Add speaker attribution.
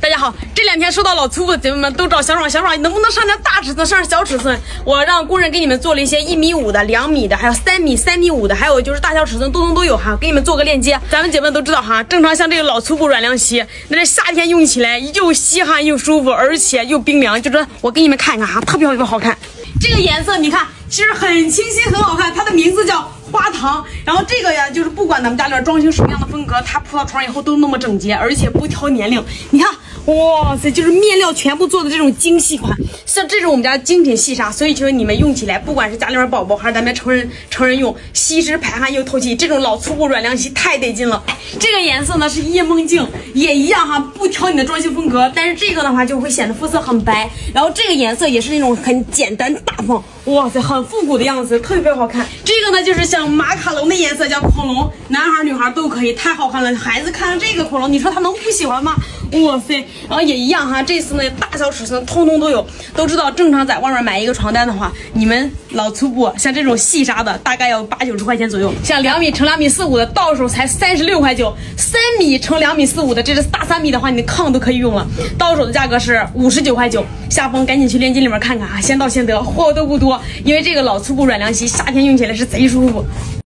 Speaker 1: 大家好，这两天收到老粗布的姐妹们都找小爽，小爽能不能上点大尺寸，上点小尺寸？我让工人给你们做了一些一米五的、两米的，还有三米、三米五的，还有就是大小尺寸都能都有哈，给你们做个链接。咱们姐妹都知道哈，正常像这个老粗布软凉席，那这夏天用起来又吸汗又舒服，而且又冰凉。就是，我给你们看一看哈，特别特别好看。这个颜色你看，其实很清新，很好看。它的名字叫。花糖，然后这个呀，就是不管咱们家里边装修什么样的风格，它铺到床上以后都那么整洁，而且不挑年龄。你看，哇塞，就是面料全部做的这种精细款，像这种我们家精品细纱，所以就是你们用起来，不管是家里面宝宝还是咱们成人成人用，吸湿排汗又透气，这种老粗布软凉席太得劲了。这个颜色呢是夜梦境，也一样哈，不挑你的装修风格，但是这个的话就会显得肤色很白。然后这个颜色也是那种很简单大方，哇塞，很复古的样子，特别好看。这个呢就是像。马卡龙的颜色叫恐龙，男孩女孩都可以，太好看了。孩子看到这个恐龙，你说他能不喜欢吗？哇塞，然后也一样哈，这次呢大小尺寸通通都有。都知道正常在外面买一个床单的话，你们老粗布像这种细纱的大概要八九十块钱左右，像两米乘两米四五的到手才三十六块九，三米乘两米四五的这是大三米的话，你的炕都可以用了，到手的价格是五十九块九。下方赶紧去链接里面看看啊，先到先得，货都不多，因为这个老粗布软凉席夏天用起来是贼舒服。